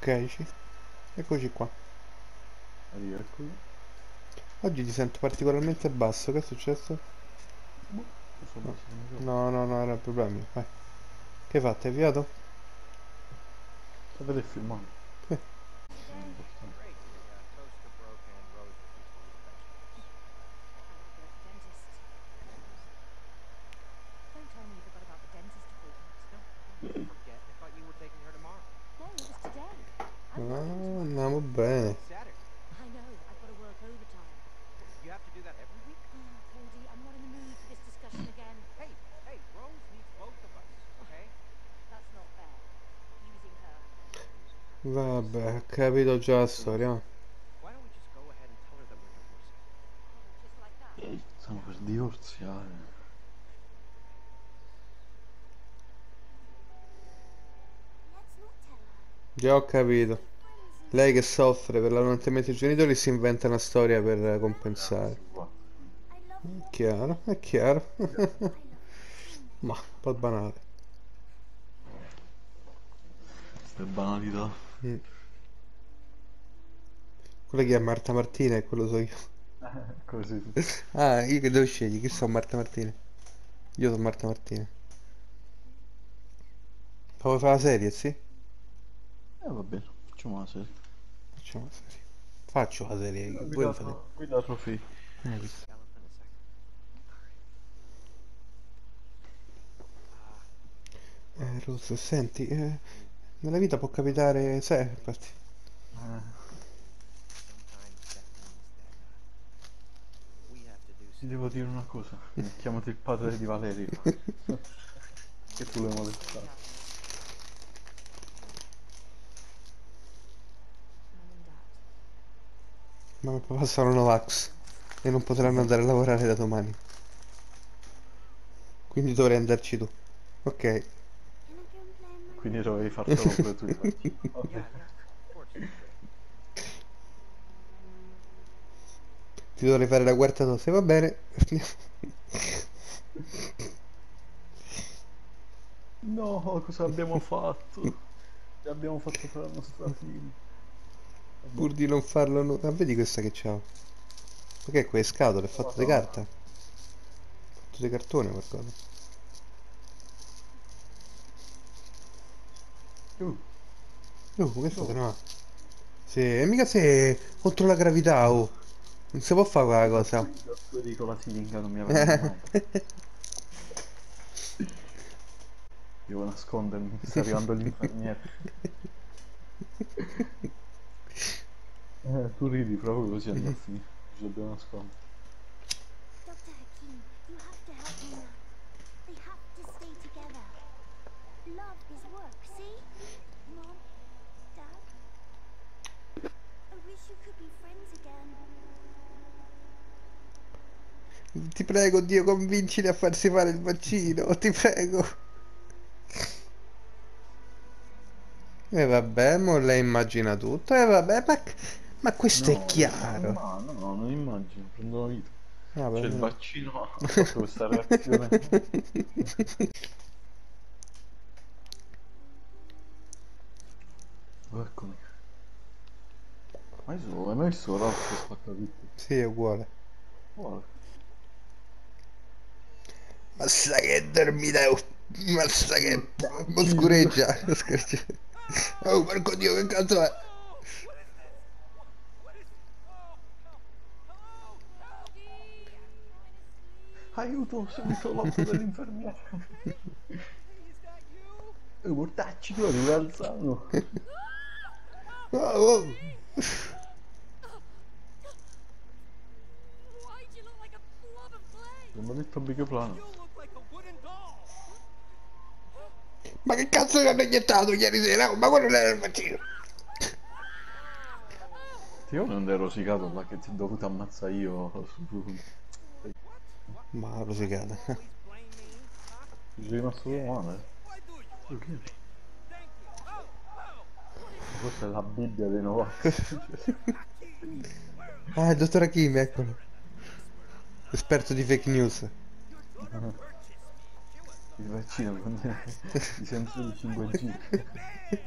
Ok, ci- eccoci qua. Oggi ti sento particolarmente basso, che è successo? So No. No, no, no, era problemi. Vai. Che hai fatto? Hai avviato? Sapete filmare? Eh. Great. Capito già la storia. Stiamo per divorziare. Già ho capito. Lei che soffre per l'allontanamento dei genitori si inventa una storia per compensare. I. È chiaro, è chiaro. I. Ma, un po' banale. Queste banalità. Mm. Quella chi è Marta Martina e quello so io. Così. Ah, io che devo scegliere? Chi sono Marta Martina? Io sono Marta Martina. Ma vuoi fare la serie, sì? Eh va bene, facciamo la serie. Facciamo la serie. Faccio la serie. Voi Guida, lo fate. guida. Eh, questo. Eh, Rosso, senti, eh, nella vita può capitare, sai, infatti, Eh, ti devo dire una cosa. Chiamati il padre di Valerio. che tu l'hai molestato. Mamma e papà sono Novax e non potranno andare a lavorare da domani. Quindi dovrei andarci tu. Ok, Quindi dovevi fartelo pure tu. Yeah, ti dovrei fare la quarta dose, va bene. No, cosa abbiamo fatto? Che abbiamo fatto per la nostra figlia. Pur di non farlo, no- ah, vedi questa che c'ha. È quelle scatole? È fatto di carta? Fatto di cartone qualcosa? Uh, Uh, questo se no. Sì, e mica se contro la gravità, oh. Non si può fare quella cosa. io dico la siringa non mi mai. Devo nascondermi, sta arrivando l'infermiere. Eh, tu ridi proprio così andrà a finire. Ci dobbiamo nascondere. Ti prego, Dio, convincili a farsi fare il vaccino, ti prego. E vabbè, mo lei immagina tutto. E vabbè, ma, ma questo è chiaro. No, no, no, non immagino, prendo la vita. Ah, Cioè il vaccino ha fatto questa reazione. Eccomi. Ma io sono, hai mai visto Ralph spaccavitto? Sì, è uguale. Guarda. Ma sai che dormita, ma sai che oscureggia. oscureggia. Oh, porco Dio, che cazzo è? Aiuto, sento l'occhio dell'infermiera. E mortacci, tu arrivi alzano. Oh, oh. Non mi ha detto Big Plano. Ma che cazzo mi hanno iniettato ieri sera? Ma quello non era il vaccino. Io non ero rosicato, ma che ti ho dovuto ammazzare io. su- Ma rosicata. Ci sei rimasto male. Oh. Questa è la Bibbia dei Novax. Ah, il dottor Hakim, eccolo. Esperto di fake news. Il vaccino con i sensori 5G. È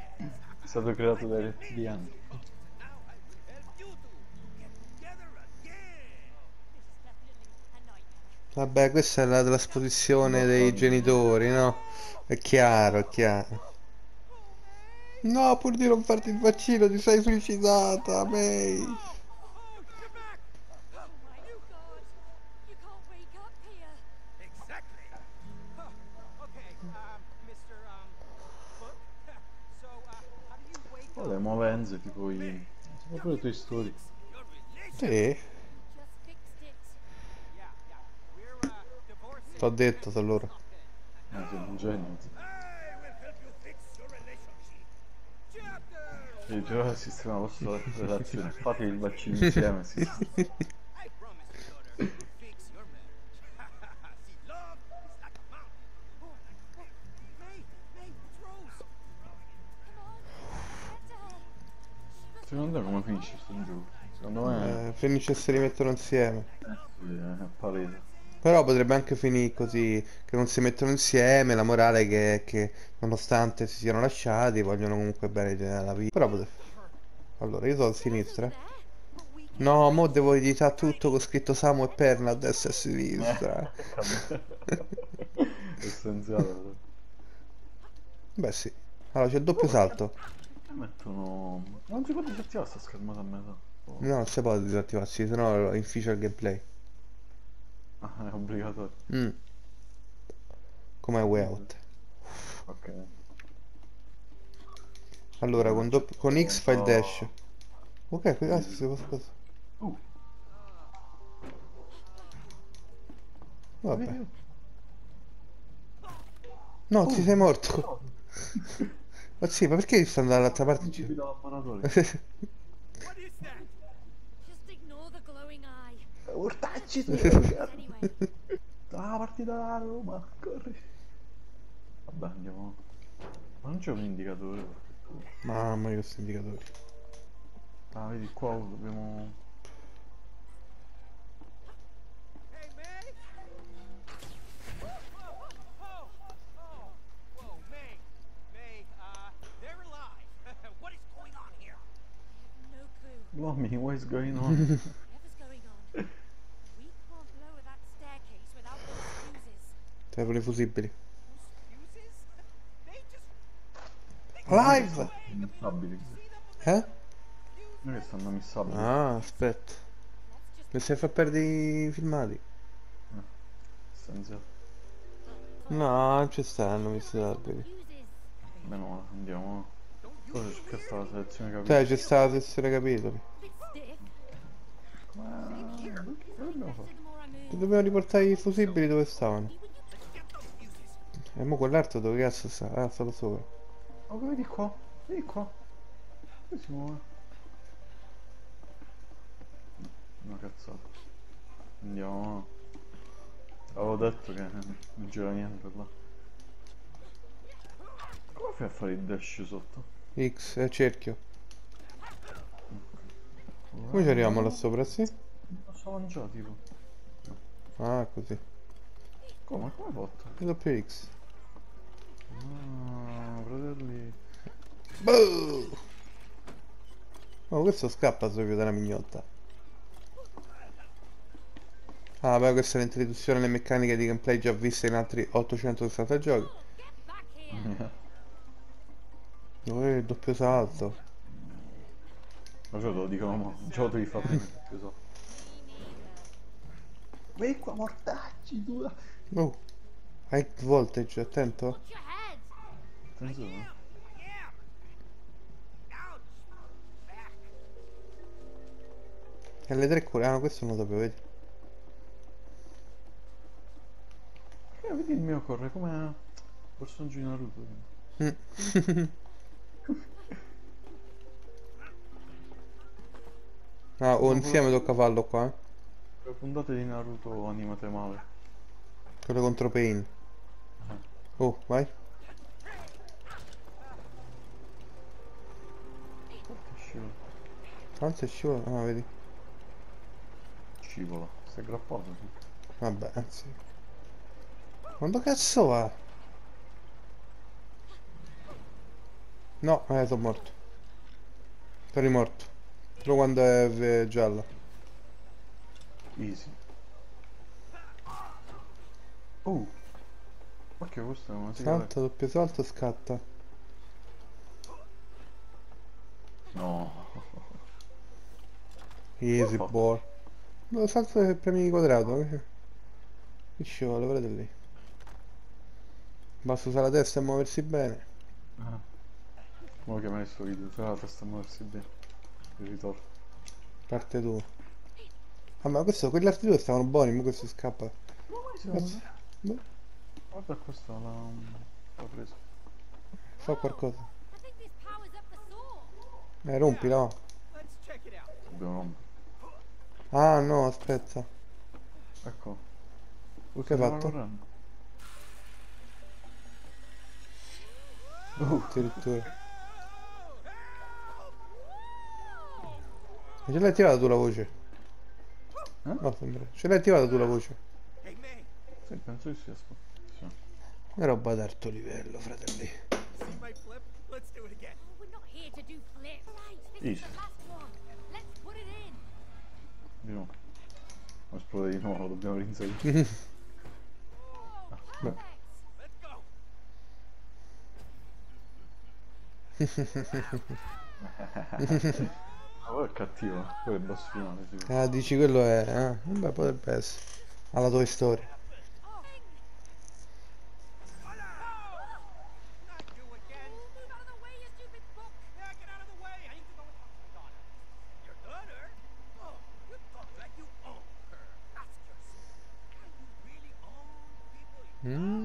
stato creato dai rettiliani. Vabbè, questa è la trasposizione dei genitori, no? È chiaro, è chiaro. No, pur di non farti il vaccino ti sei suicidata, May. Le movenze, tipo i... Sono proprio Toy Story. Your relation. Sì, t'ho detto da loro. Eh, sei un genio. I ora sistema la vostra relazione, fate il vaccino insieme, sì. Secondo te come finisce sto gioco? Secondo me Eh, finisce se li mettono insieme. eh, sì, è palese. Però potrebbe anche finire così, che non si mettono insieme, la morale che è che nonostante si siano lasciati, vogliono comunque bene alla vita. Però potrebbe... Allora, io sono a sinistra. there. No, mo devo editare tutto con scritto Samu e Perna a destra e a sinistra. Essenziale. Beh sì. Allora c'è il doppio salto. Mettono... Non si può disattivare sta schermata a metà. Oh. No, non si può disattivarsi, sennò inficia il gameplay. Ah, è obbligatorio. Mm. Come way out. Ok. Allora, con, con X fai il dash. Ok, qui- ah, sì, sì, cosa. Uh, Vabbè. No, ti sei morto. Ma sì, ma perché sta andando dall'altra parte? in Ci eye. Urtacci tu! Ah, partita da Roma, corri. Vabbè, andiamo. Ma non c'è un indicatore. Mamma mia, questi indicatori. Ah, vedi qua dobbiamo... clue. Mommy, what is going on? Servono i fusibili. Live! Missabili. Eh? Non che stanno missabili. Ah, aspetta. Mi stai a far perdere i filmati? Essenziale. No, non ci stanno, mi sa. fuses. Meno male, andiamo. C'è che sta la selezione Cioè, capitale? c'è stata la sessione capitoli. Ma... Che dobbiamo fare? The more I move. E dobbiamo riportare i fusibili dove stavano. E mo quell'altro dove cazzo sta? Ah, sta là sopra. Oh, vedi qua, vedi qua. Dove si muove? Una cazzata. Andiamo. Avevo detto che non c'era niente là. Come fai a fare il dash sotto? X, è cerchio. Come ci arriviamo là sopra, sì? Non so mangiare tipo. Ah, così. Come? Come hai fatto? E doppio X. Ah, fratelli. Boh! Oh, questo scappa proprio dalla mignotta. Ah, beh, questa è l'introduzione alle meccaniche di gameplay già viste in altri 860 giochi. Dov'è il doppio salto? Ma ce lo dicono, ma già lo devi fare prima. che so. Vedi qua, mortacci, tu. Oh, high voltage, attento. Back. E le tre cure, ah, questo non lo sapevo, vedi? Eh, vedi il mio corre come personaggio di Naruto. Ah, oh, insieme tocca farlo qua, eh. Le puntate di Naruto animate male. Quello contro Pain. Oh, vai. Scivola. Tanto è scivola. Ah, vedi. Scivola. Stai grappato, sì. Vabbè, anzi. Quando cazzo va? No, eh, sono morto. Sono rimorto. Solo quando è giallo. Easy. Oh! Ma che questo è una? Salta, doppio salto, scatta. No. Easy Oh. boy. No, salto e premi quadrato. eh. Che ci vuole, guardate lì. Basta usare la testa e muoversi bene. Ah. Ma che mai sto video? Se la testa a muoversi bene. Il ritorno. Parte tu. Ah ma questo, quegli altri due stavano buoni, ma questo scappa. Cazzo, boh, Guarda questo l'ha l'ha preso. fa qualcosa. Eh, rompila. it out. Dobbiamo rompere. Ah no, aspetta. Ecco. Che hai fatto? Oh, Addirittura. Ce l'hai attivata tu la voce? Eh? No, sembra. Ce l'hai attivata tu la voce? Sì, penso che sia spazio. È roba d'alto livello, fratelli. Oh, Easy. Di nuovo. Ma esplode di nuovo, dobbiamo rinsalire. Oh, Beh. Ma poi è cattivo, poi è il boss finale, sì. Ah, dici quello è... Eh? Vabbè, potrebbe essere. Alla tua storia. Not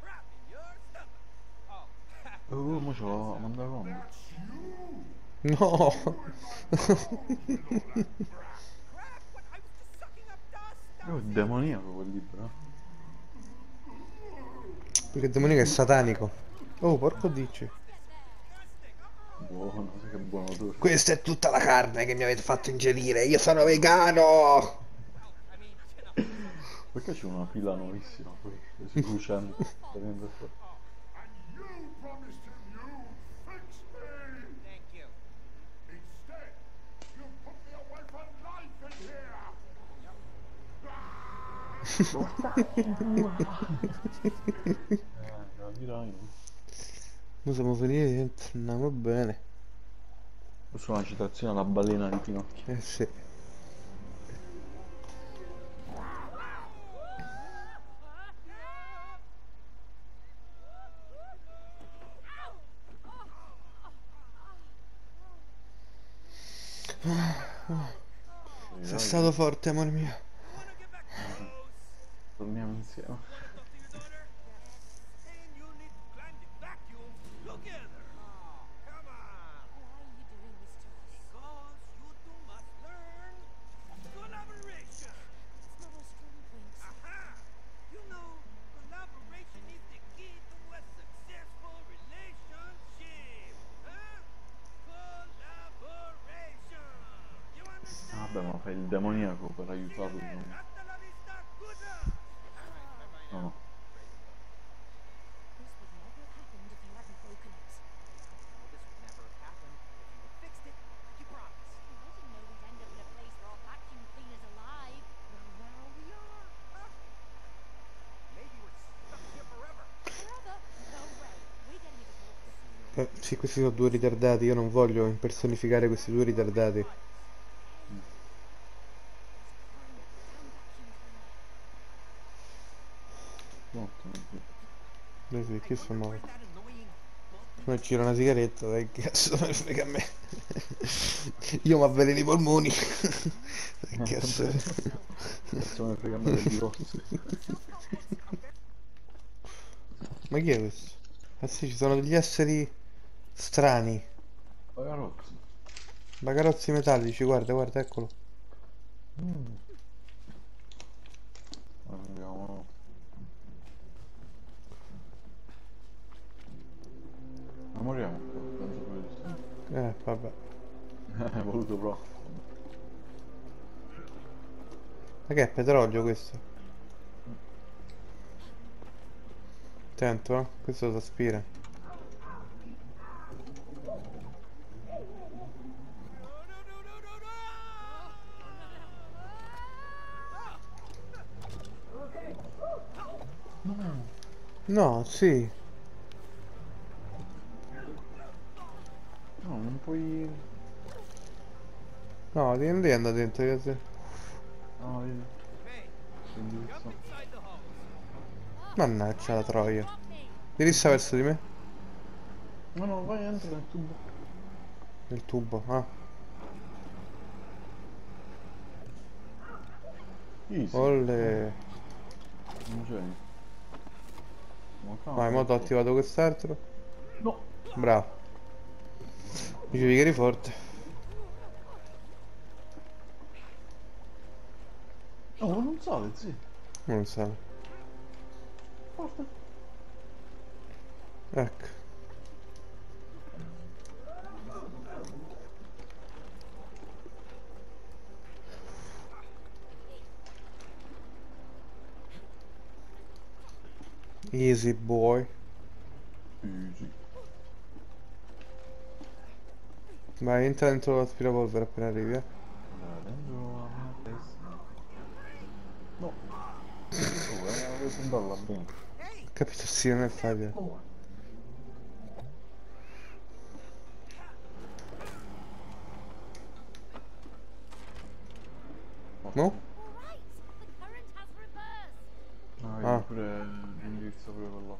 crap in your stomach. Oh, Oh, mo ce l'ho mandato con. No! Oh, è demoniaco quel libro. Perché il demonico è satanico. Oh, porco dici. Buono, che buon odore. Questa è tutta la carne che mi avete fatto ingerire. Io sono vegano! Perché c'è una pila nuovissima poi, così lucente, Noi siamo finiti dentro. Andiamo bene. Questa è una citazione alla balena di Pinocchio. Eh sì. Sei stato forte, amore mio. Torniamo insieme. Vabbè, ma fai il demoniaco per aiutarlo. Sì, questi sono due ritardati. Io non voglio impersonificare questi due ritardati. Dove sì, chi sono? Come gira una sigaretta, dai, che cazzo ne frega a me. Io mi avveleno i polmoni. Che cazzo. Cazzo ne frega a me del. Ma chi è questo? Ah sì, ci sono degli esseri strani. Bagarozzi. Bagarozzi metallici, guarda, guarda, eccolo. Mm. Andiamo. Ma moriamo. Eh, vabbè. Eh, voluto però. Ma che è petrolio questo? Attento, eh? Questo si aspira. No, sì. No, non puoi... No, devi devi andare dentro. te- No, vedi. Mannaggia la troia. Dirissa verso di me? No, no, vai, entra nel tubo. Nel tubo, ah. Easy. Olle. Non c'è. Ma calma, Vai, mo ho attivato quest'altro. No. Bravo. Dicevi che eri forte. No, ma non sale, sì. Non so. Easy boy. Easy. Vai, entra dentro l'aspirapolvere appena arrivi, eh. No. Capito? Sì, non è facile. No? All right. The current has reversed. Ah, Ah. vedi pure l'indirizzo pure quello.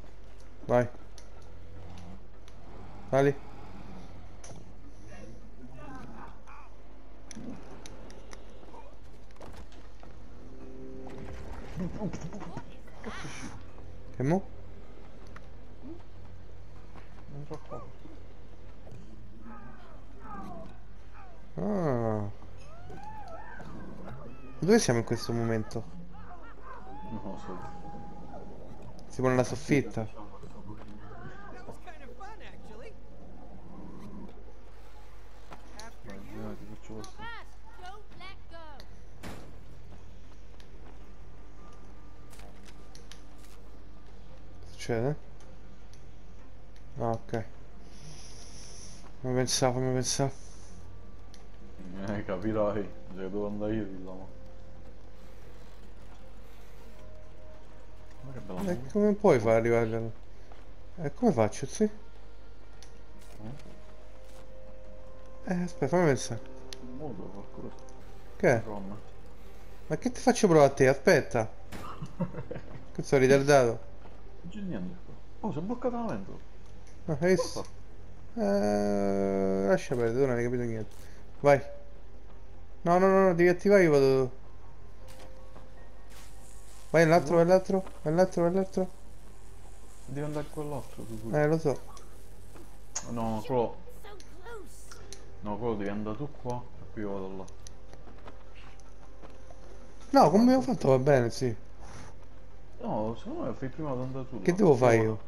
Vai. Sali. Che mo? Non so qua. Ah. Dove siamo in questo momento? No, so. Siamo nella soffitta. Succede? Ah, ok. Come pensavo, come pensavo. Eh, capirai. Cioè, devo andare io di là. ma. E musica. come puoi far arrivare. E come faccio, sì? Eh, aspetta, fammi pensare. Modo qualcosa. Che. Ma che ti faccio provare a te? Aspetta. Che sono ritardato? Non c'è niente qua. Oh, si è bloccato la ventola. Ah, hai visto? Eh, lascia perdere, tu non hai capito niente. Vai. No, no, no, no, devi attivare, io vado... Vai all'altro, vai all'altro, vai all'altro, vai all'altro. Devi andare a quell'altro. Eh, lo so. No, quello. No, quello devi andare tu qua e poi io vado là. No, come abbiamo fatto va bene, sì. No, secondo me fai prima tu. Che devo fare Io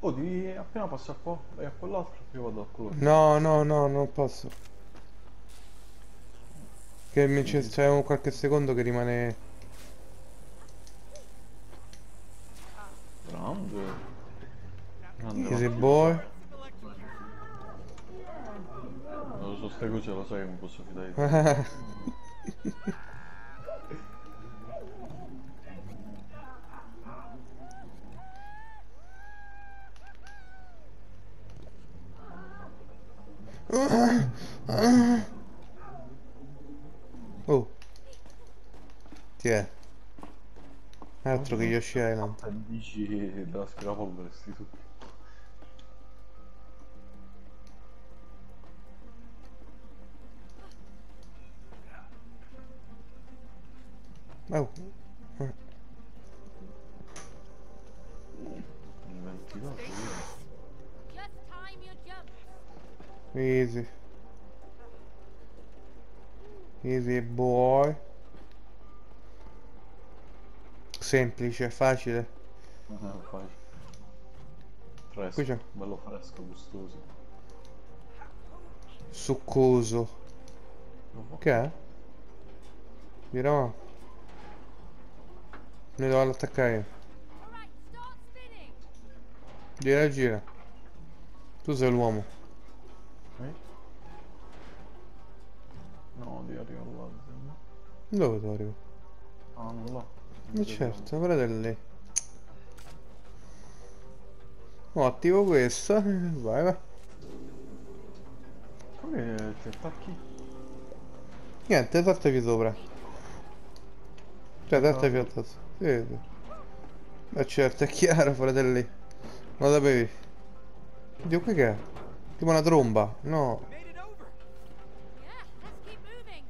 Oh, devi appena passare qua, vai a quell'altro e io vado a quello. No, no, no, non posso. Che mi c'è un qualche secondo che rimane... Grande. Grande. Easy boy. Non so ste cose lo sai che non posso fidare Oh. Ti è? Altro che Yoshi Island. Appendici da scrapolvere, sti tutti. Oh, Easy. Easy boy. Semplice, facile. Ah. Fresco. Qui. Bello fresco, gustoso. Succoso. Che è? Mira. Mi devo attaccare. Gira, gira. Tu sei l'uomo. No, di arriva là. Dove tu arrivo? Ah, non là. Ma certo, guarda lì. Oh, attivo questa. Vai, vai. Come ti attacchi? Niente, saltavi sopra. Cioè, saltavi a tazza. Sì, sì. Ma certo, è chiaro, fratelli. Lo sapevi. Dio, qui che è? Tipo una tromba. No. Made it over. Yeah, let's keep moving.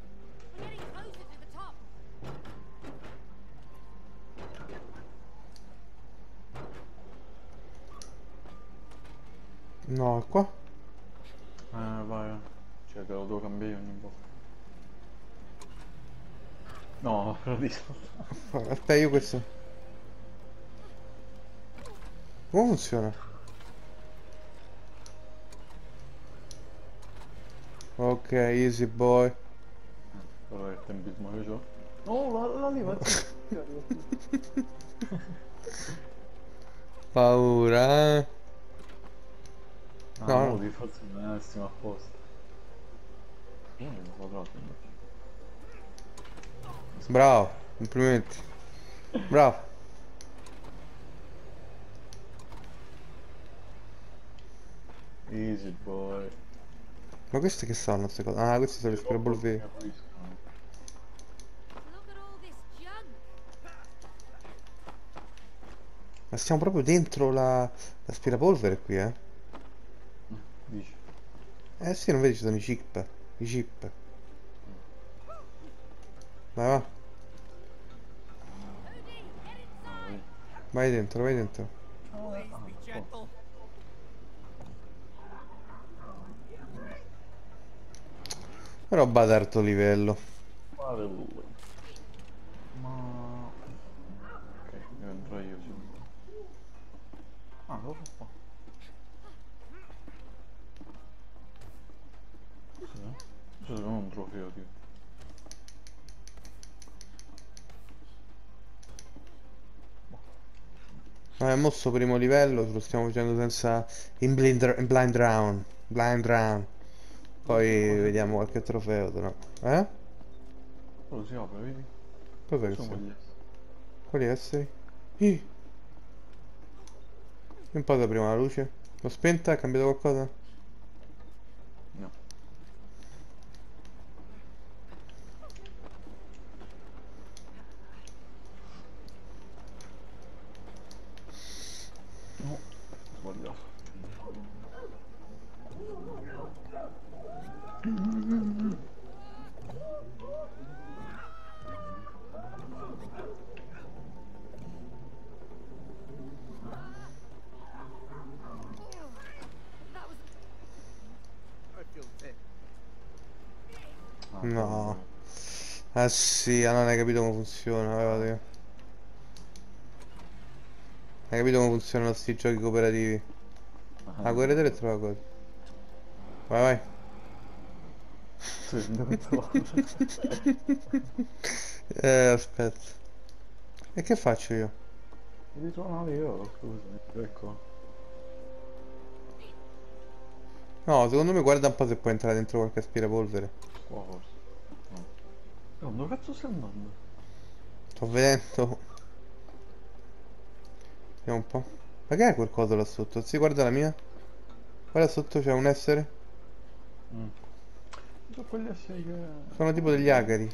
We're getting closer to the top. No, è qua. Eh, vai. Cioè, te lo devo cambiare ogni volta. No, però di Aspetta, io questo. Come funziona? Ok, easy boy. Però il tempismo che c'ho. No, la, la leva. Paura, eh? Ah, No, no, no. di forza non è stiamo apposta. Oh, il quadrato invece. Bravo, complimenti. Bravo. Easy boy. Ma queste che sono queste cose? Ah, queste sono le junk. Ma stiamo proprio dentro la l'aspirapolvere qui, eh? Dici. Eh sì, non vedi ci sono i chip. I chip. Vai, va. Vai dentro, vai dentro. Roba ad alto livello. Ma... Ok, devo entrare io subito. Ah, lo fa qua. Cos'è? Cos'è non un trofeo, tipo? Ma è mosso primo livello, lo stiamo facendo senza... In blind, in blind round. Blind round. Poi vediamo qualche trofeo, no. Eh? Quello si apre, vedi? Cos'è che Sono Quali esseri? Ih! Un po' da prima la luce. L'ho spenta? Ha cambiato qualcosa? No. No, sbagliato. That was I feel thin. Ah, No. Ah sì, ah, non hai capito come funziona, vai, vado io. Hai capito come funzionano questi giochi cooperativi? Ah, guerra te le trova cosa. Vai, vai. Eh, aspetta. E che faccio io? Devi trovare io, scusa. Ecco. No, secondo me guarda un po' se puoi entrare dentro qualche aspirapolvere. Forse. No. No, dove cazzo stai andando? Sto vedendo. Vediamo un po'. Ma che è quel coso là sotto? Si guarda la mia? Guarda sotto c'è un essere. Mm. Sono. Sono tipo degli acari.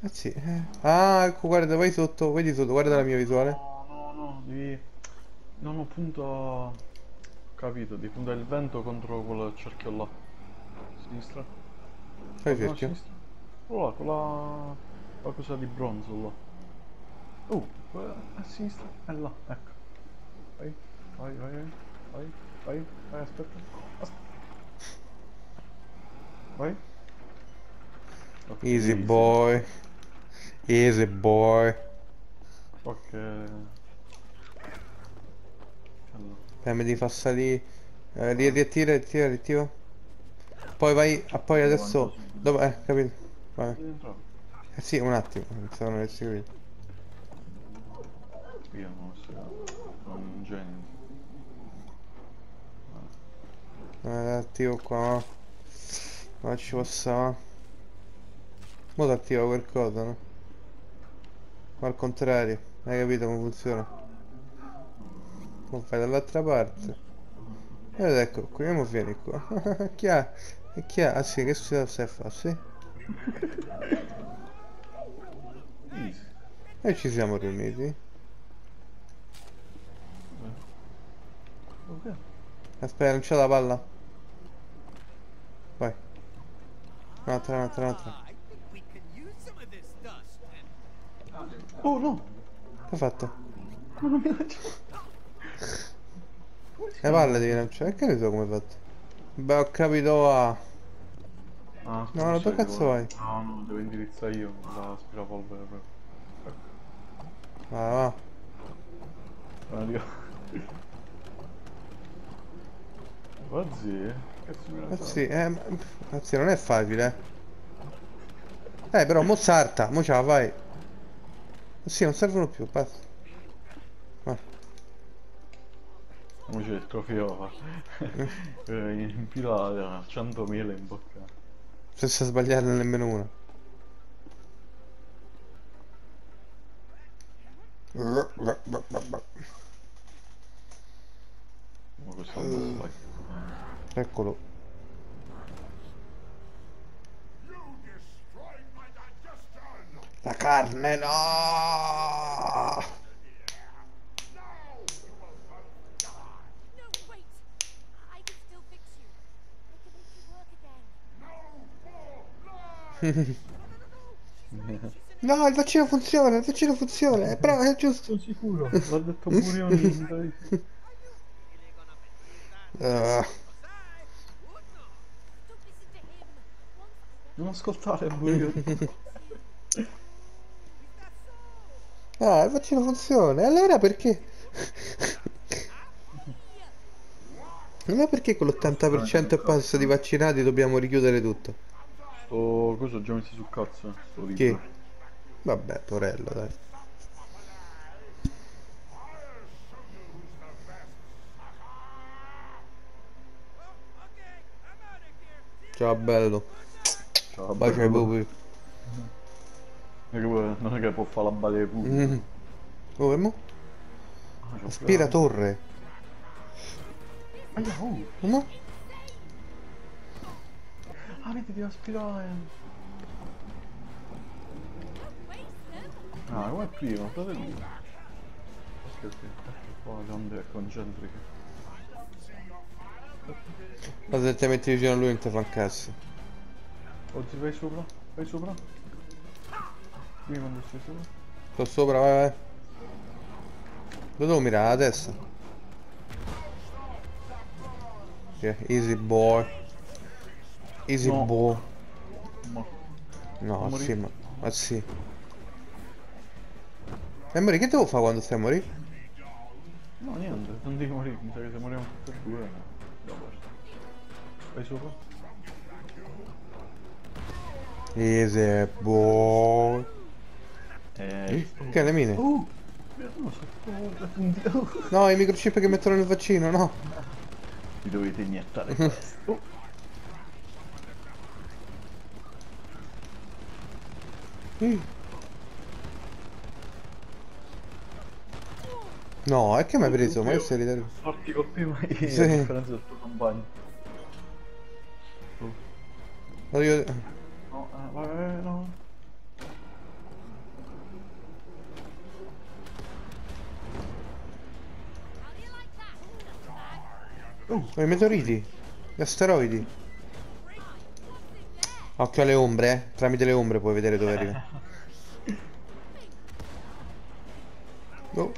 Eh sì. eh. Ah, ecco, guarda, vai sotto, vedi sotto, guarda la mia visuale. No, no, no, devi... Non ho punto... Capito, devi puntare il vento contro quel cerchio là. Sinistra. Fai il cerchio. sinistra. Quello là, quella... La cosa di bronzo là. Oh, quella a sinistra. È là, ecco. Vai, vai, vai, vai, vai, vai, aspetta. aspetta. Vai. Ok, Easy boy. Easy boy. Ok. Allora, Eh, mi devi far salire. Eh, ri- ritira, ritira, ritira. Poi vai, ah, poi adesso... Dove, eh, capito. Entrare. Eh sì, un attimo, pensavo non avessi capito. Io non so, sono un genio. Eh, attivo qua. Non ci posso. Mo ti attiva qualcosa, no? Ma al contrario, hai capito come funziona? Lo fai dall'altra parte. Ed ecco qui, mo vieni qua. chi ha? Chi ha? Ah sì, che stai a fare? Sì? E ci siamo riuniti. Aspetta, non c'è la palla. Vai. Un'altra, un'altra, un'altra. Ah. Oh no! Che hai fatto? Non mi lancio. Le palle devi lanciare. Che ne so come hai fatto? Beh, ho capito a... Ah, No, dove cazzo vai? No, no, devo indirizzare io l'aspirapolvere va. Ah, Dio. Oggi? Cazzo me la Eh sì, eh, ma- Anzi, non è facile, eh. Eh, però, mo sarta, mo ce la. Eh Sì, non servono più, basta. Vai. Come c'è il trofeo? Eh, in fila 100 mele in bocca. Senza sbagliarne nemmeno una. Boss Eccolo. You destroyed my digestion! La carne, no! No il vaccino funziona, il vaccino funziona, è bravo, è giusto. sicuro. L'ha detto pure io. I Non ascoltare pure io. ah, il vaccino funziona, allora perché? Non è perché con l'80% e passa di vaccinati dobbiamo richiudere tutto. Sto coso ho già messo sul cazzo. Sto libro. Vabbè, porello, dai. Ciao bello. Ciao, Bacio ai bello. pupi. Non è che può- che fare la balia ai pupi. Mm. Oh, e mo? Ah, c'ho Aspiratore. Aia, oh. No? Ah, vedi, devi aspirare. Ah, come prima, fratello. Aspetta, ecco qua le onde concentriche. Ti metti vicino a lui un cazzo. Oggi vai sopra? Vai sopra? Dimmi quando stai sopra. Sto sopra, vai, vai. Dove devo mirare? La testa. Ok, easy boy. Easy No. Ma No, Morì. sì, ma... ma sì. E morì, che devo fare quando stai a morire? no, niente, non devi morire, mi sa che se moriamo e due. Vai sopra? Easy boy. Eh. Che le mine? Uh! No, i microchip che mettono nel vaccino, no. Vi dovete iniettare questo. Oh. Mm. No, è che mi hai preso? Ma che sei ritardato? Forti colpi mai Sì. differenza del tuo compagno. No, io- No, eh, no. Oh, i meteoriti. Gli asteroidi. Occhio alle ombre, eh. Tramite le ombre puoi vedere dove arriva. Sono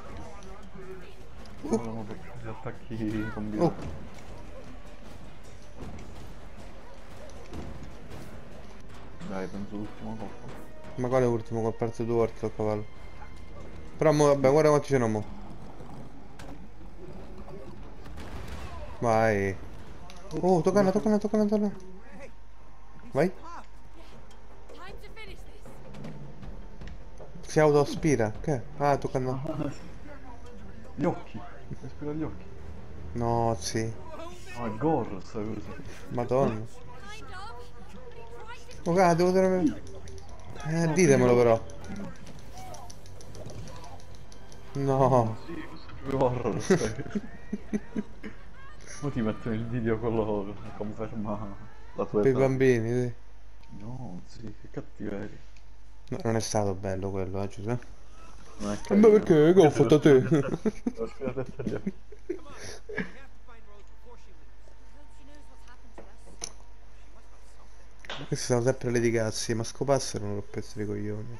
gli attacchi combinati. Oh. Dai, penso l'ultimo colpo. Ma quale ultimo col parte due volte a cavallo? Però mo, vabbè, guarda quanti ce n'ho mo. Vai. Oh, toccala, toccala, toccala, toccala. Vai. Si autoaspira. Che? Ah, toccando. Gli occhi. Respira gli occhi. No, sì. Ah, è gore sta cosa. Madonna. Oh, ah, devo tenere... Eh, ditemelo però. No. Sì, proprio horror. Mo ti metto nel video quello che conferma la tua Per i età. bambini, sì. No, sì, che cattiveria. No, non è stato bello quello, eh, Giuseppe. Ma perché? Che ho fatto a te? Questi sono sempre le di cazzi, ma scopassero un pezzo di coglioni.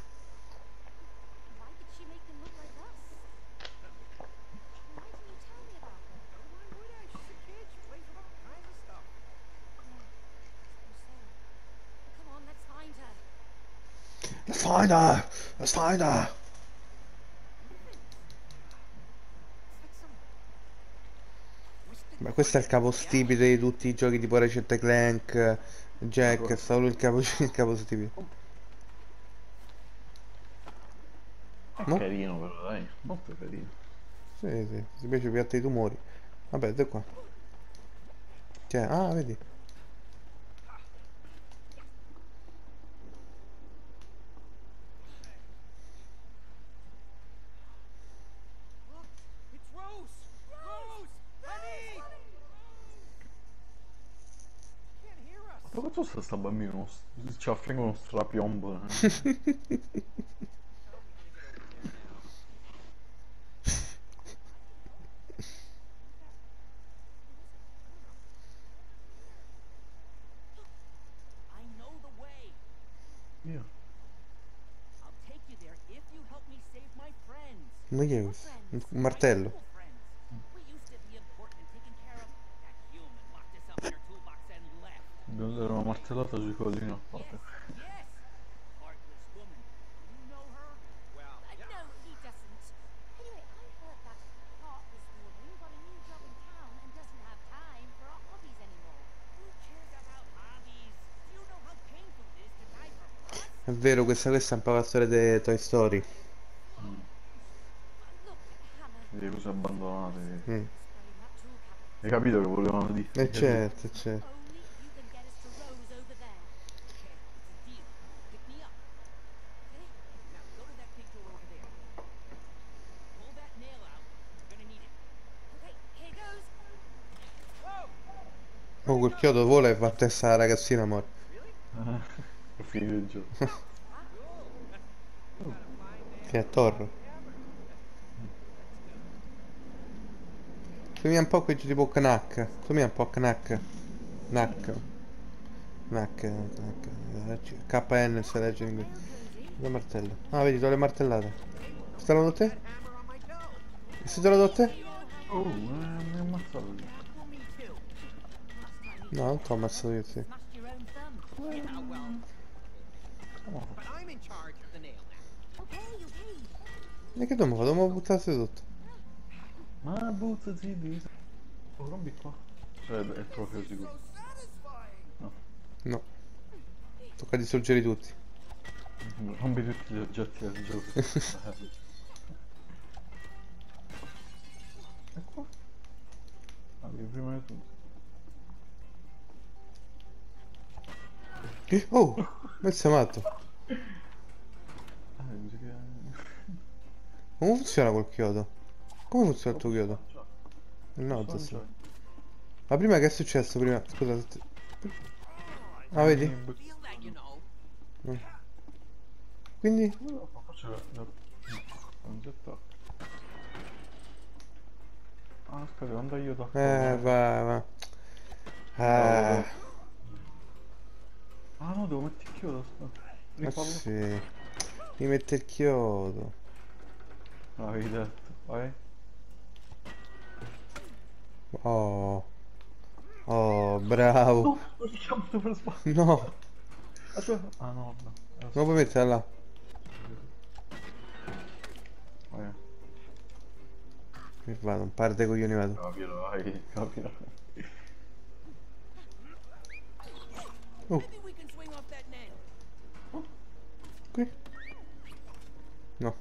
It's like some twisted Ma questo è il capo stupido di tutti i giochi tipo Ratchet Clank, Jack, è lui il capo, il capo stupido. È No? carino però, dai. Molto carino. Sì, sì, si piace piatta i tumori. Vabbè, dai qua. Che è? Ah, vedi. Look, it's Rose. Rose, honey. She can't hear us. Ma cosa sta sta bambino? Uno s- C'ha a fianco uno strapiombo. eh. I know the way. Io. I'll take you there if you help me save my friends. Ma che? Un un martello. Dobbiamo dare una martellata sui cosi no. Vabbè. È vero, questa, questa è un po' la storia di Toy Story. Hannah, Le cose abbandonate. Mm. Hai capito che volevano dire? E certo, e certo. Quel chiodo vola e va a testa la ragazzina morta. È finito il gioco. Che è Torro. Somiglia un po' a quel tipo Knack. Somiglia un po' a Knack. Knack. Knack. Knack. KN se legge in inglese. Le martello. Ah, vedi, do le martellate. Lo do te? Hammer on my toe. E se te? Oh, mi ha ammazzato. Too. No, non ti ho ammazzato io, sì. E che dobbiamo fare? Dobbiamo buttarsi tutto. Ma buttati di... Oh, rompi qua. Cioè, è trofeo sicuro. So satisfying. No. Tocca distruggere tutti. Rompi tutti gli oggetti del gioco. e qua? Ah, devi prima di tutto. Eh, Oh! Questo è matto. Ah, che... Come funziona quel chiodo? Come funziona il tuo chiodo? No, adesso. giochi. Ma prima che è successo? Prima. Scusa. Ah, vedi? Know. Quindi. Ma. Ah, aspetta, quando tocco... Eh, va, va. Ah, Ah no, devo mettere il chiodo, ma Rifallo. sì. Mi mette il chiodo. L'avevi detto, vai. Oh. Oh, bravo. No. No. Ah no, no. Non puoi metterla là. Vai. Mi vado, un par di coglioni vado. Capirai, capirai. Oh, qui. No.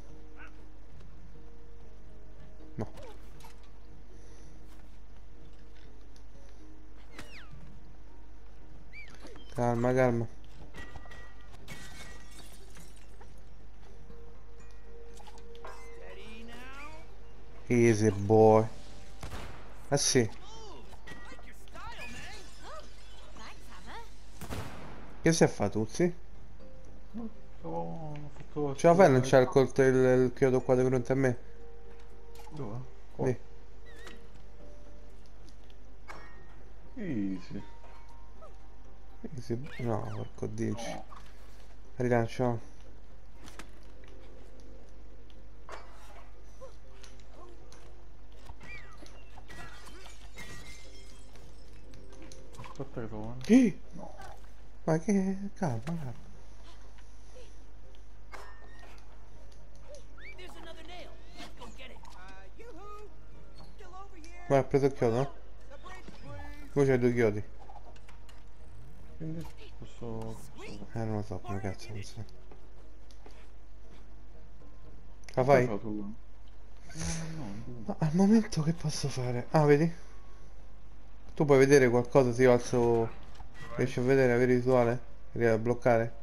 No. Calma, calma. Easy boy. Ah sì, Ooh, like your style, man. Ho fatto... Ce la fai a lanciare il coltello il chiodo qua di fronte a me? Dove? Qua. Lì. Easy. Easy. No, porco dici. No. Rilancio. Aspetta che devo... Ih, No. Ma che... Calma, calma. Guarda, ha preso il chiodo, no? Poi c'hai due chiodi. Quindi posso... Eh, non lo so come cazzo non so. La Fai? No, no. Ma al momento che posso fare? Ah, vedi? Tu puoi vedere qualcosa se io alzo... Riesci a vedere, avere visuale? Riesci a bloccare?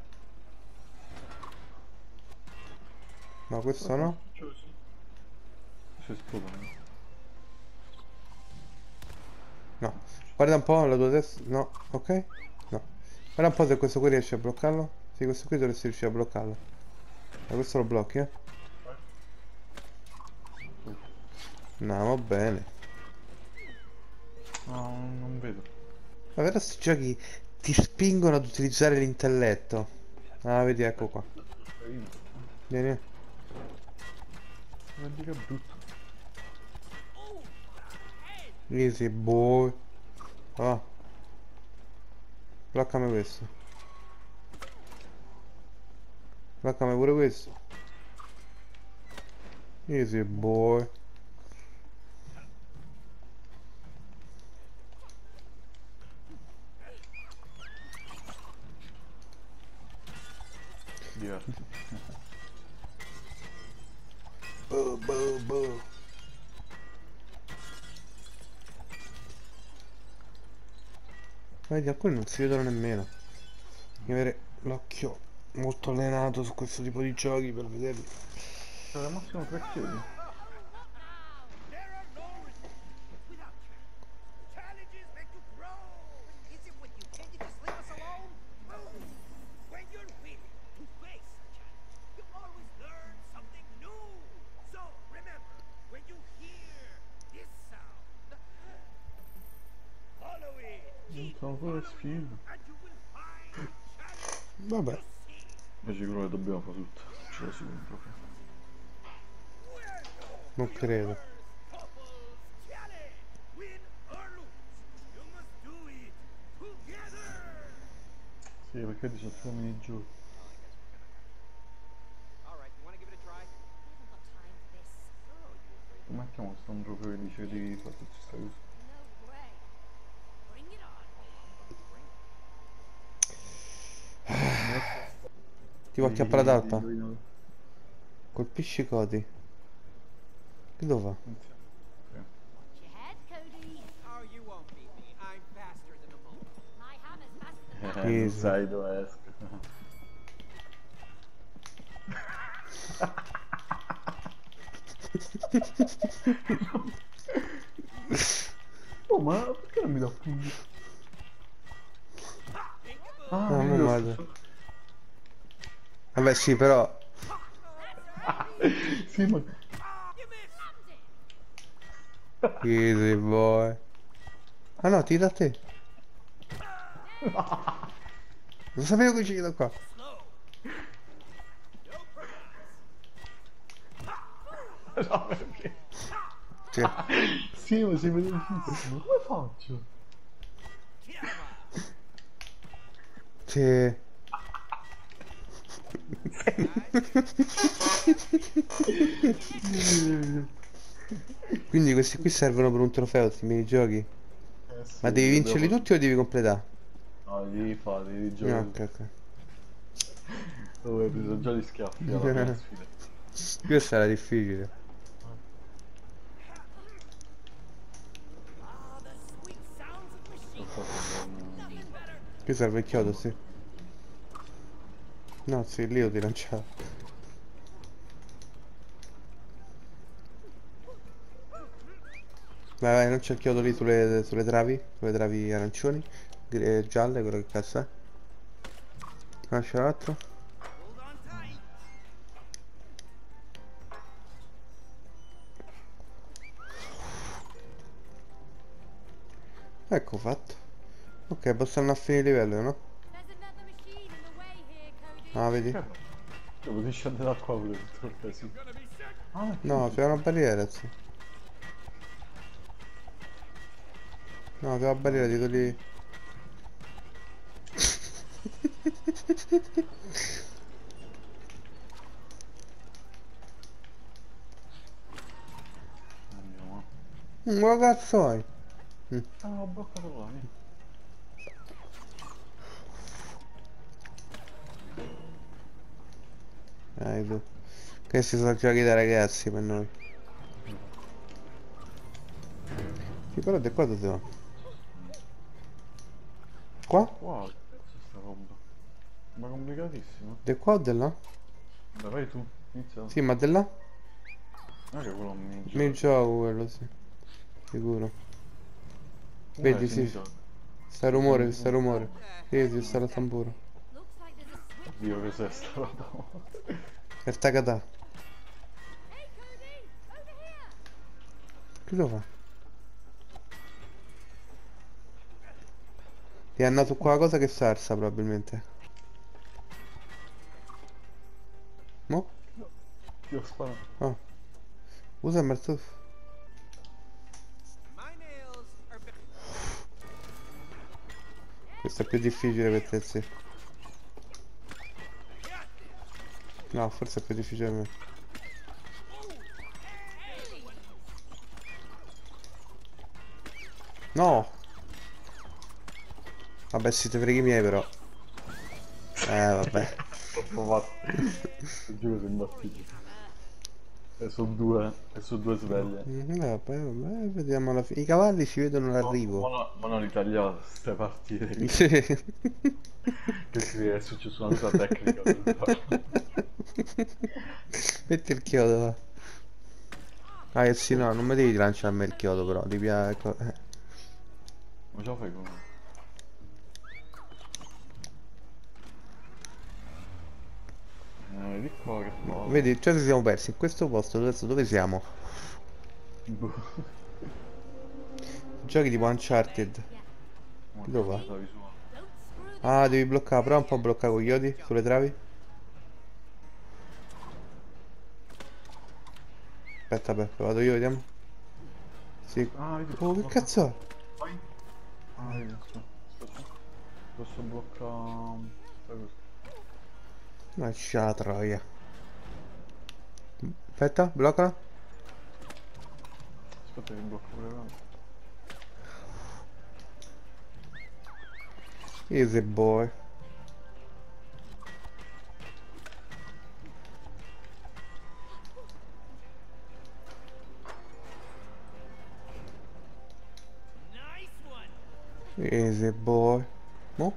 No, questo no? Cioè, sì. Si No. Guarda un po' la tua testa. No, ok? No. Guarda un po' se questo qui riesce a bloccarlo. Sì, questo qui dovresti riuscire a bloccarlo. Ma questo lo blocchi, eh? No, va bene. No, non vedo. Ma però questi giochi ti spingono ad utilizzare l'intelletto. Ah, vedi, ecco qua. Vieni. Vedi che brutto. Easy boy. Ah. Bloccami questo. Bloccami pure questo. Easy boy. Diverso. Boh, boh, boh. Vedi, alcuni non si vedono nemmeno. Devi avere l'occhio molto allenato su questo tipo di giochi per vederli. Al massimo tre chiodi. Challenge Vabbè. Ma sicuro che dobbiamo fare tutto. Ce la sicuro proprio. Non credo. Sì, perché ti sono solo minigiochi. Mettiamo questo un trofeo che dice di fare tutte queste cose? No way. Bring it on. Ti va a chiappare la talpa? Colpisci i codi. Che dove va? Watch your head, Cody. Oh, you won't beat me. I'm faster than a bull. My hammer's faster than Eh, non Easy. sai dove esco. oh, ma perché non mi dà pugno? Ah, No, non io- vado. Vabbè sì, però... sì, ma... Easy boy. Ah no, tira a te. Lo sapevo che ci da qua. No perché? Sì. Sì, ma si vede benissimo. Come faccio? Sì. Quindi questi qui servono per un trofeo, questi minigiochi? Eh sì, Ma devi vincerli dobbiamo- tutti o devi completare? No, devi fare, devi No, giocare. ok, ok. Oh, hai preso già gli schiaffi alla prima sfida. Questa era difficile. Ah, the sweet sounds of machine. Ho fatto un- Nothing better. Qui serve il chiodo, sì. No, sì, lì ho di lanciare. Vai, vai, non c'è il chiodo lì sulle, sulle travi, sulle travi arancioni, eh, gialle, quello che cazzo è. Lascia l'altro. Ecco fatto. Ok, andare a finire il livello, no? Ah, vedi? Devo discendere da qua pure tutto il casino. Ah, No, c'è una barriera, sì. No, c'è una barriera di quelli... andiamo. Mm, Ma cazzo hai? Ah, ho bloccato là, Dai tu. Questi sono giochi da ragazzi per noi. Sì, però da qua dove va? Qua? Wow, che cazzo è sta roba? Ma complicatissimo. Da qua o da là? Dai, vai tu, inizia. Sì, ma da là? È che quello mi Mi gioco quello, sì. Sicuro. Vedi, sì. Sta rumore, sta rumore. Sì, sì, sta la tamburo. Dio che sei sta roba. Over here! Che lo fa? È andato qua la cosa che sarsa probabilmente. Mo? Io sparo. Ah. Usa il better. Questo è più difficile per te, sì. No, forse è più difficile per me. No! Vabbè, siete freghi miei però. Eh, vabbè. Troppo fatto. Giuro che imbattito. E sono due, e sono due sveglie. Mm, Vabbè, vabbè, vediamo alla fine. I cavalli ci vedono l'arrivo. no- ma non italiano, queste partite. Sì. Che sì, è successo una cosa tecnica. Metti il chiodo. va. Ah, eh sì, no, non mi devi lanciare a me il chiodo però, piace. ecco, eh. Ma ce la fai come? Eh, di qua che. Vedi, già ci siamo persi in questo posto, adesso dove siamo? Boh. Giochi tipo Uncharted. Ma Dove va? che Ah, devi bloccare, prova un po' a bloccare con gli chiodi sulle travi. Aspetta, Peppe, vado io, vediamo. Sì. Ah. Oh, che cazzo è? Vai. Ah, aspetta, aspetta. Posso bloccare... Lascia la troia. Aspetta, bloccala. Aspetta che blocco pure quello. Easy boy. Easy boy. Mo?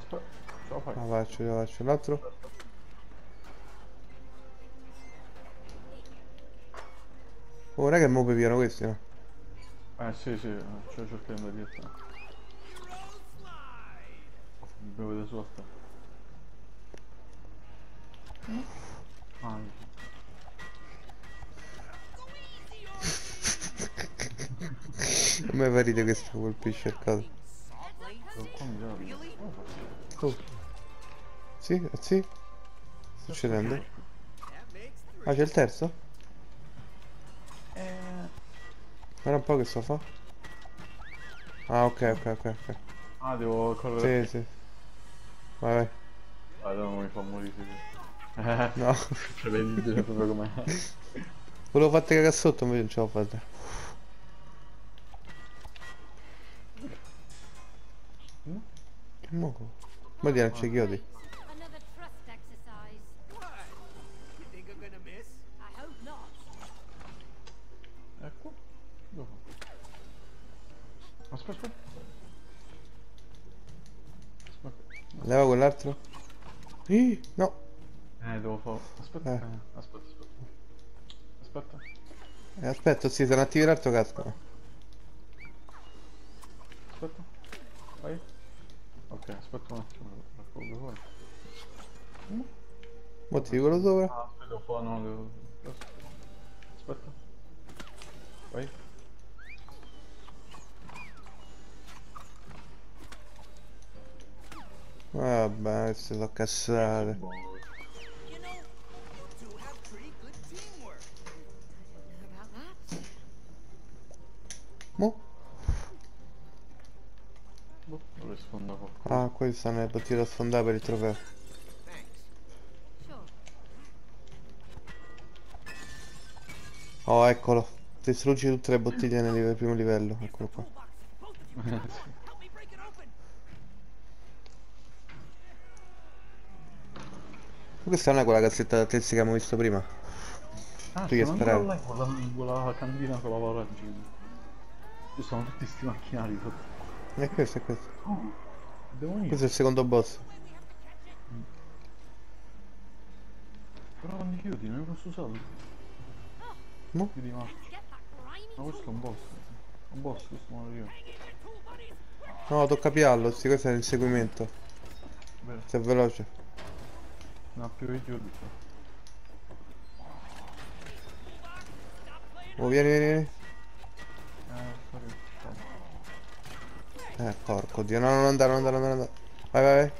Aspetta, ce la fai. La faccio, la faccio. L'altro? Oh, raga, mo piano questi, no? Eh sì sì, ce la cerchiamo da dietro. Dobbiamo vedere aspetta. Ah, A me fa ridere questo colpisce il caso. Oh. Sì, sì. Sta succedendo. Ah, c'è il terzo? Eh. Guarda un po' che sto fa. Ah, ok, ok, ok, ok. Ah, devo correre. Sì, sì. Vai, vai. Guarda, non mi fa morire. no. Prevedibile proprio com'è. Volevo farti cagare sotto, invece non ce l'ho fatta. Mm? Che moco? Ma di non c'è chiodi. Ecco. Aspetta, aspetta. Aspetta. Leva quell'altro? Ih, no. Eh, devo fare... Aspetta, Eh. eh. aspetta, aspetta. Aspetta. Eh, aspetta, sì, se non attivi l'altro cascano. Aspetta. Vai. Ok, aspetta un attimo. Raccolgo poi. Mo ti quello sopra. Ah, aspetta, fare... No, devo... Aspetta. Vai. Vabbè, queste sono cazzate. You Dovrei sfondare qualcosa. Ah, quelli stanno nelle bottiglie da sfondare per il trofeo. Oh, eccolo. Distruggi tutte le bottiglie nel live- primo livello. Eccolo qua. Me. Questa non è quella cassetta d'attrezzi che abbiamo visto prima. Ah, Tu che speravi? quella, quella cantina con la voragine. Ci sono tutti sti macchinari sotto. E questo è questo. Oh. Questo è il secondo boss. Però quando chiudi, non posso usarlo. No? Chiudi ma. Ma questo è un boss. Un boss, questo non lo io. No, tocca piarlo, sì, questo è l'inseguimento. Se è veloce. Non ha più i chiudi. Oh, vieni, vieni, vieni. Eh, porco dio. No, non andare, non andare, non andare. Vai, vai, vai.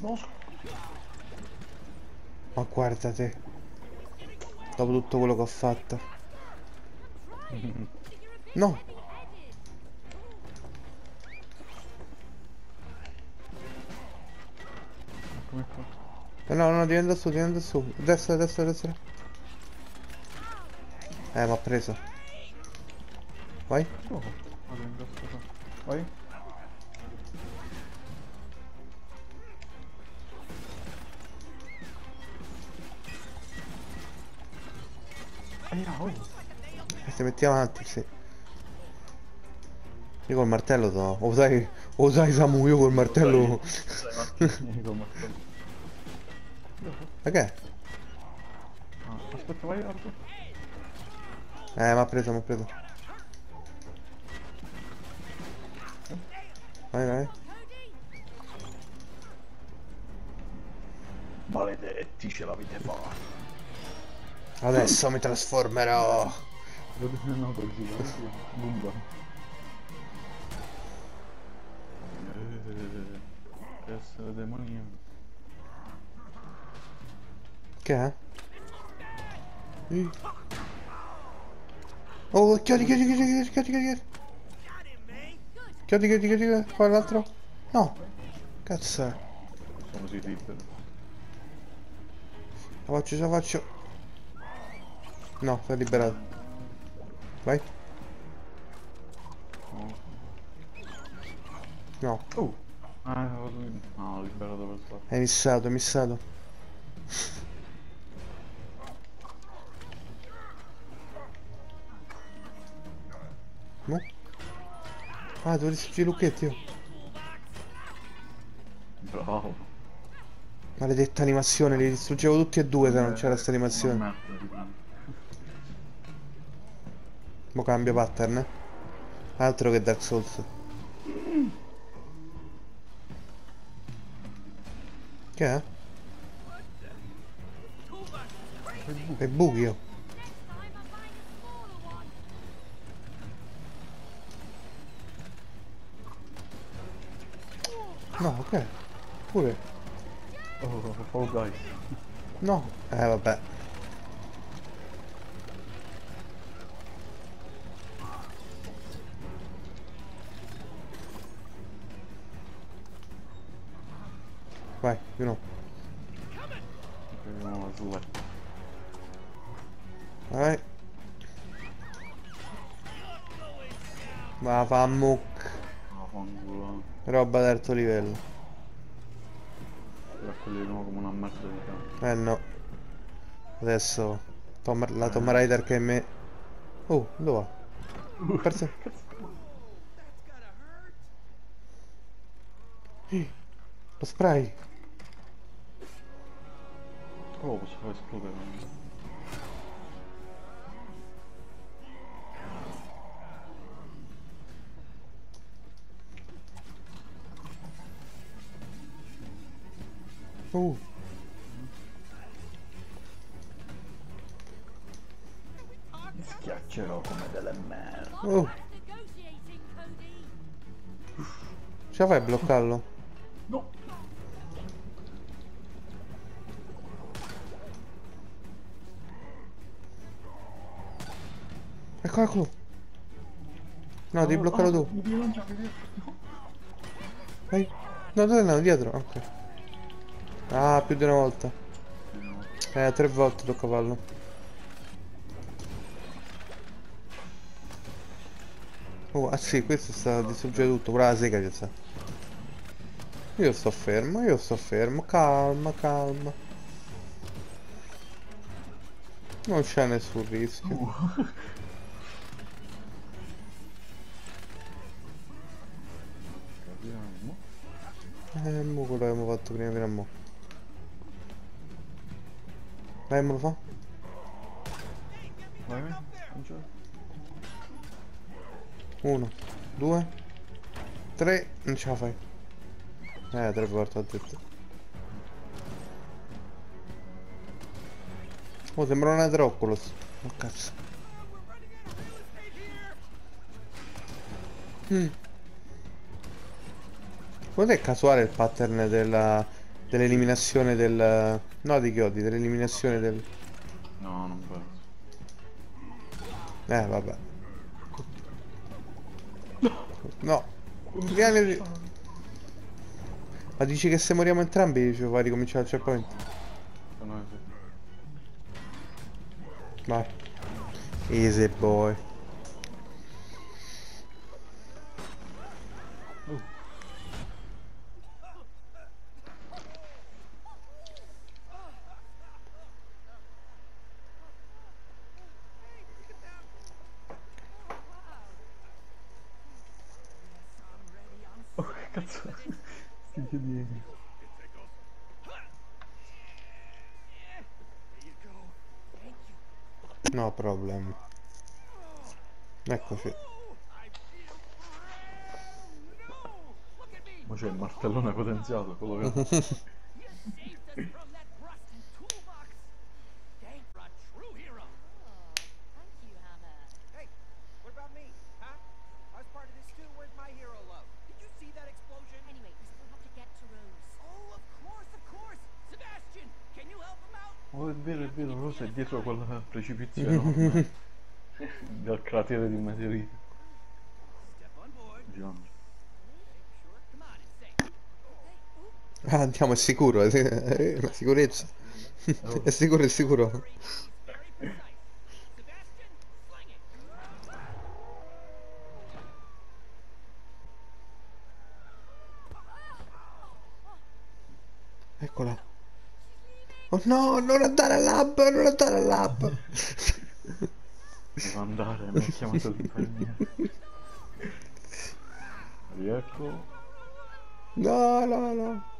No, Ma guarda te. Dopo tutto quello che ho fatto. No. No, no, diventa su, diventa su. Destra, destra, destra. Eh, mi ha preso. Vai. Oh. Vai. Aia, oh. E se metti avanti, sì. Io col martello do. O sai, o sai Samu, io col martello. Ecco, martello. È? Ah, aspetta, vai, Arthur. Eh, mi ha preso, mi ha preso. Vai, vai. Maledetti, ce l'avete fatta. Adesso mi trasformerò. No, così. Eh, Che essere demoniaco. Che è? Ih. Oh, chiodi, chiodi, chiodi. Got him, May. Chiodi, chiodi, chiodi, chiodi. Qua l'altro. No. Cazzo. è? Sono così libero. La faccio, ce la faccio. No, sei liberato. Vai. No. Oh! Ah. No, ho liberato per farlo. è missato, è missato. No? Ah, devo distruggere i lucchetti io. Bravo. Maledetta animazione, li distruggevo tutti e due se non c'era sta animazione. Mo cambio pattern, eh. Altro che Dark Souls. Che è? È buchi io. No, ok. Pure. Oh, Fall Guys. No. Eh, vabbè. Vai, you know. Vediamo la select. Vai. Va, fa muc. No, fanculo. Roba d'alto livello. Nuovo come una campo. Eh no. Adesso Tom- la Tomb Raider che me. Oh, dove va? Perso- gotta hurt. Lo spray. Oh, posso far esplodere. Uh. Schiaccerò come delle merda. Oh. Ce la fai a bloccarlo? No. Ecco, ecco. No, devi bloccarlo tu. Mi devi lanciare via. Vai. No, dove andiamo? Dietro. Ok. Ah, più di una volta. Eh, tre volte tocca farlo. Oh, ah sì, questo sta distruggendo tutto. Pure la sega che sta. Io sto fermo, io sto fermo. Calma, calma. Non c'è nessun rischio. Capiamo. Eh, mo quello che abbiamo fatto prima fino a mo. Dai, me lo fa? Vai, vai. Uno, due, tre, non ce la fai. Eh, tre volte ho detto. Oh, sembra un Atroculus. Oh, cazzo. Mm. Quando è casuale il pattern della, dell'eliminazione del... No, di chiodi, dell'eliminazione del... No, non penso. Eh, vabbè. No. Vieni di- Ma dici che se moriamo entrambi ci fai ricominciare il checkpoint? No. Vai. Easy boy. Of course. Sebastian, can you help him out? Oh, è vero, è vero, Rosa è dietro quel precipizio enorme. Dal cratere di safe. Ah, andiamo, è sicuro. eh, La sicurezza. È sicuro, è sicuro. Eccola. Oh no, non andare al lab, non andare al lab. Devo andare, mi ha chiamato l'infermiera. Riecco. No, no, no.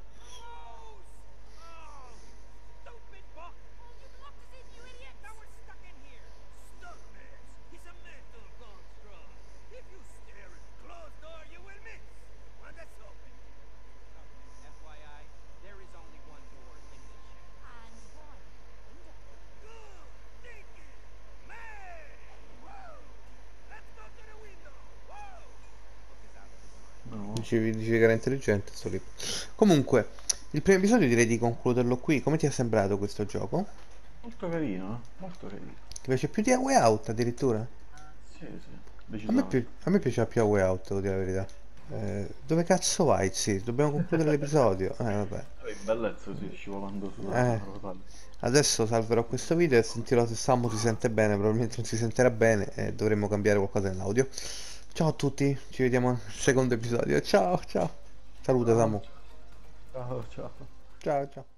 Dicevi, dicevi che era intelligente sto libro. Comunque, il primo episodio direi di concluderlo qui. Come ti è sembrato questo gioco? Molto carino, eh? Molto carino. Ti piace più di A Way Out addirittura? Sì, sì. A me, pi- a me piaceva più A Way Out, devo dire la verità. Eh, dove cazzo vai? Sì, dobbiamo concludere l'episodio. Eh, vabbè. Poi bellezza, sì, scivolando sulla Eh. Adesso salverò questo video e sentirò se Samu si sente bene, probabilmente non si sentirà bene e dovremmo cambiare qualcosa nell'audio. Ciao a tutti, ci vediamo al secondo episodio. Ciao, ciao. Saluta Samu. Ciao, ciao. Ciao, ciao.